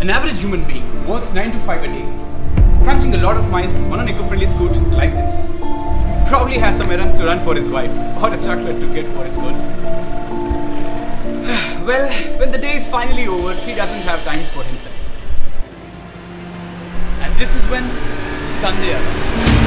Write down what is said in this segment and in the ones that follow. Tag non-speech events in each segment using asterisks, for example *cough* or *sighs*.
An average human being works 9 to 5 a day, crunching a lot of miles on an eco-friendly scoot like this. Probably has some errands to run for his wife or a chocolate to get for his girlfriend. *sighs* well, when the day is finally over, he doesn't have time for himself. And this is when Sunday arrives.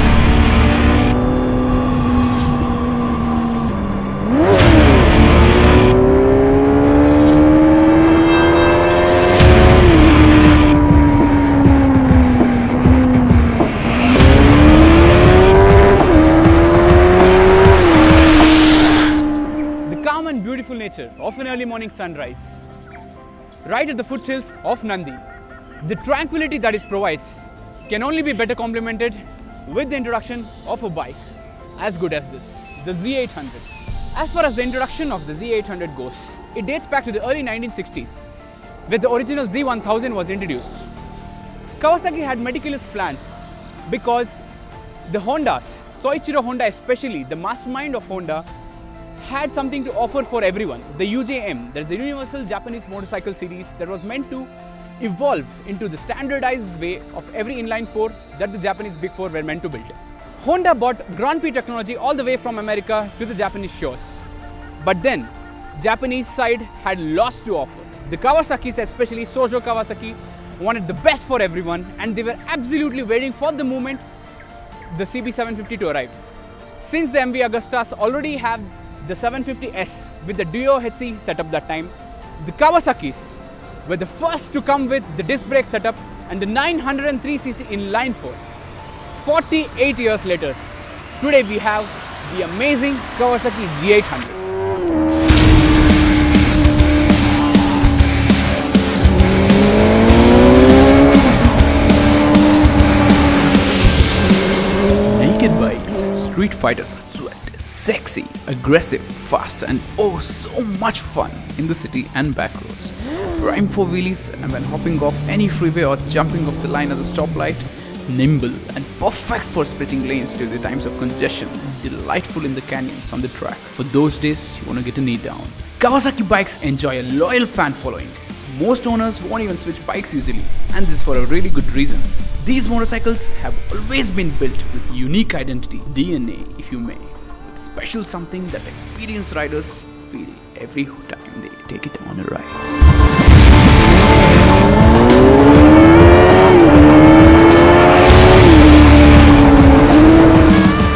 Beautiful nature of an early morning sunrise, right at the foothills of Nandi. The tranquility that it provides can only be better complemented with the introduction of a bike as good as this, the Z800. As far as the introduction of the Z800 goes, it dates back to the early 1960s, where the original Z1000 was introduced. Kawasaki had meticulous plans because the Hondas, Soichiro Honda especially, the mastermind of Honda, had something to offer for everyone. The UJM, that's the Universal Japanese Motorcycle Series, that was meant to evolve into the standardized way of every inline four that the Japanese Big Four were meant to build. Honda bought Grand Prix technology all the way from America to the Japanese shores. But then, Japanese side had lost to offer. The Kawasaki's, especially Shozo Kawasaki, wanted the best for everyone and they were absolutely waiting for the moment the CB750 to arrive. Since the MV Agustas already have the 750S with the DOHC setup that time, the Kawasaki's were the first to come with the disc brake setup and the 903cc inline 4. 48 years later, today we have the amazing Kawasaki Z800. Naked bikes, street fighters sexy, aggressive, fast, and oh so much fun in the city and back roads. *gasps* Rhyme for wheelies and when hopping off any freeway or jumping off the line at the stoplight, nimble and perfect for splitting lanes during the times of congestion, delightful in the canyons on the track. For those days, you want to get a knee down. Kawasaki bikes enjoy a loyal fan following. Most owners won't even switch bikes easily, and this for a really good reason. These motorcycles have always been built with unique identity, DNA if you may, special something that experienced riders feel every time they take it on a ride.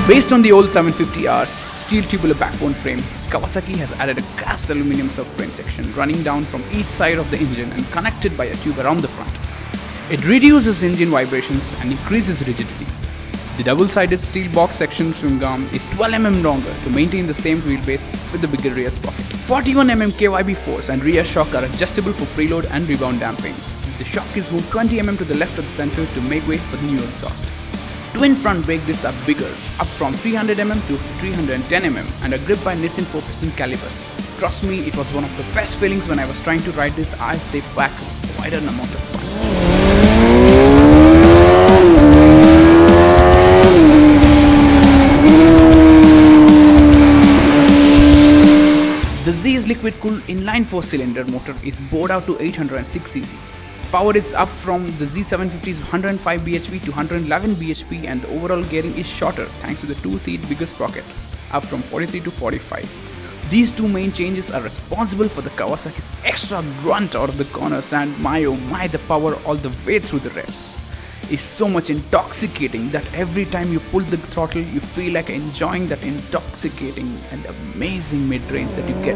Based on the old 750R's steel tubular backbone frame, Kawasaki has added a cast aluminum subframe section running down from each side of the engine and connected by a tube around the front. It reduces engine vibrations and increases rigidity. The double-sided steel box section swing arm is 12mm longer to maintain the same wheelbase with the bigger rear sprocket. 41mm KYB force and rear shock are adjustable for preload and rebound damping. The shock is moved 20mm to the left of the center to make way for the new exhaust. Twin front brake discs are bigger, up from 300mm to 310mm and are gripped by Nissin 4-piston calipers. Trust me, it was one of the best feelings when I was trying to ride this as they pack quite an amount of fun. The Z's liquid-cooled inline four-cylinder motor is bored out to 806cc. Power is up from the Z750's 105 bhp to 111 bhp and the overall gearing is shorter thanks to the 2-teeth bigger sprocket, up from 43 to 45. These two main changes are responsible for the Kawasaki's extra grunt out of the corners and my oh my the power all the way through the revs is so much intoxicating that every time you pull the throttle you feel like enjoying that intoxicating and amazing mid-range that you get.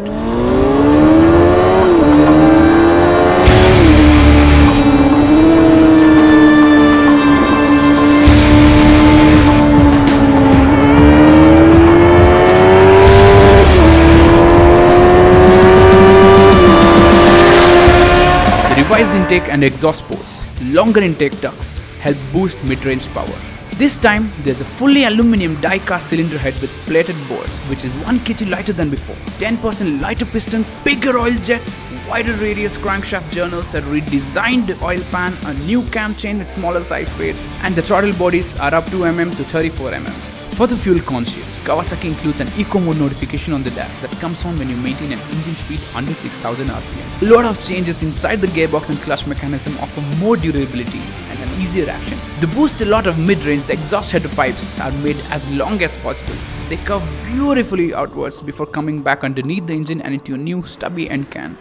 Revised intake and exhaust ports, longer intake ducts, help boost mid-range power. This time, there's a fully aluminum die-cast cylinder head with plated bores, which is 1 kg lighter than before. 10% lighter pistons, bigger oil jets, wider radius crankshaft journals, a redesigned oil pan, a new cam chain with smaller side plates, and the throttle bodies are up 2 mm to 34 mm. For the fuel conscious, Kawasaki includes an eco mode notification on the dash that comes on when you maintain an engine speed under 6000 rpm. A lot of changes inside the gearbox and clutch mechanism offer more durability and an easier action. To boost a lot of mid-range, the exhaust header pipes are made as long as possible. They curve beautifully outwards before coming back underneath the engine and into a new stubby end can.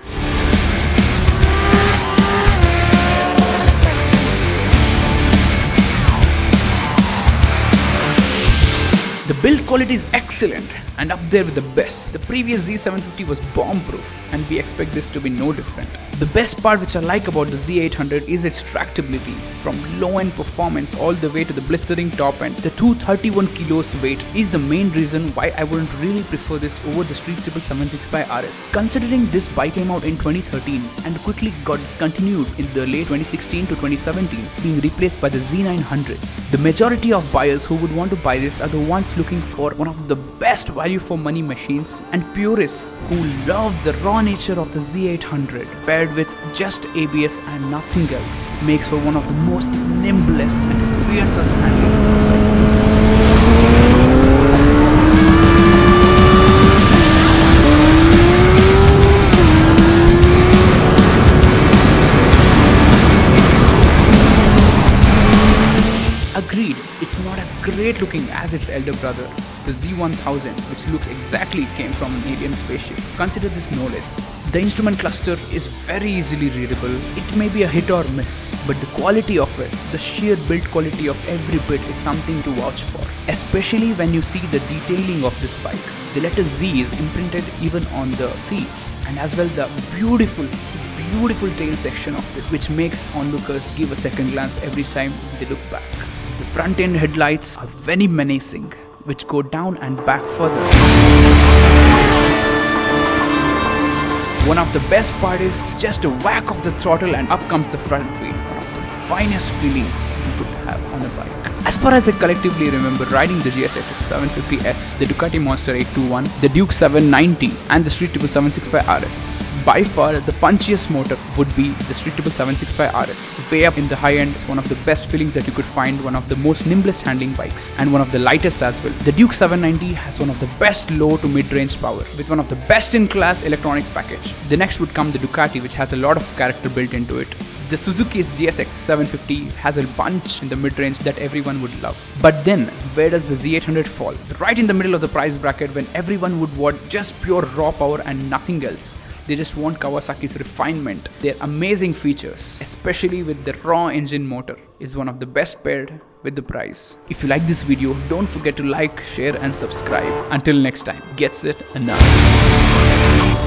Build quality is excellent and up there with the best. The previous Z750 was bomb-proof and we expect this to be no different. The best part which I like about the Z800 is its tractability. From low-end performance all the way to the blistering top end, the 231 kilos weight is the main reason why I wouldn't really prefer this over the Street Triple 765 RS. Considering this bike came out in 2013 and quickly got discontinued in the late 2016 to 2017, being replaced by the Z900s. The majority of buyers who would want to buy this are the ones looking for one of the best value for money machines and purists who love the raw nature of the Z800 paired with just ABS and nothing else makes for one of the most nimblest and fiercest handling. Agreed, it's not as great looking as its elder brother, the Z1000, which looks exactly came from an alien spaceship. Consider this no less. The instrument cluster is very easily readable. It may be a hit or miss, but the quality of it, the sheer build quality of every bit is something to watch for. Especially when you see the detailing of this bike. The letter Z is imprinted even on the seats, and as well the beautiful beautiful tail section of this which makes onlookers give a second glance every time they look back. The front end headlights are very menacing, which go down and back further. One of the best part is just a whack of the throttle and up comes the front wheel. One of the finest feelings you could have on a bike. As far as I collectively remember riding the GSX 750S, the Ducati Monster 821, the Duke 790 and the Street Triple 765 RS by far the punchiest motor would be the Street Triple 765 RS. Way up in the high end, it's one of the best feelings that you could find, one of the most nimblest handling bikes, and one of the lightest as well. The Duke 790 has one of the best low to mid-range power, with one of the best in class electronics package. The next would come the Ducati, which has a lot of character built into it. The Suzuki's GSX 750 has a punch in the mid-range that everyone would love. But then, where does the Z800 fall? Right in the middle of the price bracket when everyone would want just pure raw power and nothing else. They just want Kawasaki's refinement. Their amazing features, especially with the raw engine motor, is one of the best paired with the price. If you like this video, don't forget to like, share and subscribe. Until next time, Get Set Anarchy.